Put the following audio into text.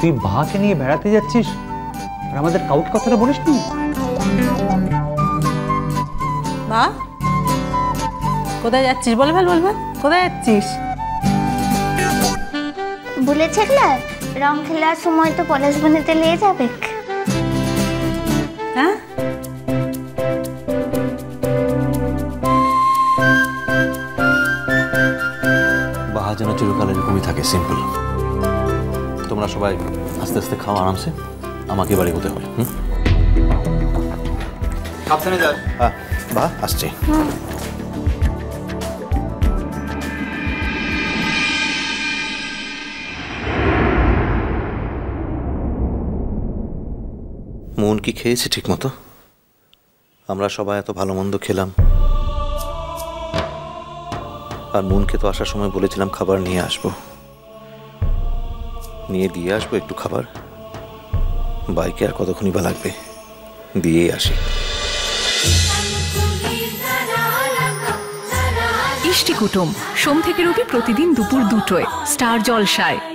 তুই বাকে নিয়ে বেড়াতে যাচ্ছিস? আর আমাদের কাউকে কথাটা বলিস নি? মা? কোথায় যাচ্ছিস? বলে ফেল বলবে কোথায় যাচ্ছিস? বলেছে না রং খেলার সময় তো পলাশ বনেতে নিয়ে যাবে। হ্যাঁ? বাহা যেন চিরকাল এরকমই থাকে সিম্পল তোমরা সবাই আস্তে আস্তে খাও আরামসে। আমাকে বাড়ি হতে হবে হুম? সাবধানে যাস হ্যাঁ বাহ আসছে। মন কি খেয়েছে ঠিক মতো আমরা সবাই এত ভালো মন্দ খেলাম। আর মনকে তো আসার সময় বলেছিলাম খাবার নিয়ে আসব। নিয়ে দিয়ে আসব একটু খাবার? বাইকে আর কতক্ষণই বা লাগবে? দিয়েই আসি। ইষ্টি কুটুম, সোম থেকে রবি প্রতিদিন দুপুর দুটোয়, স্টার জলসায়।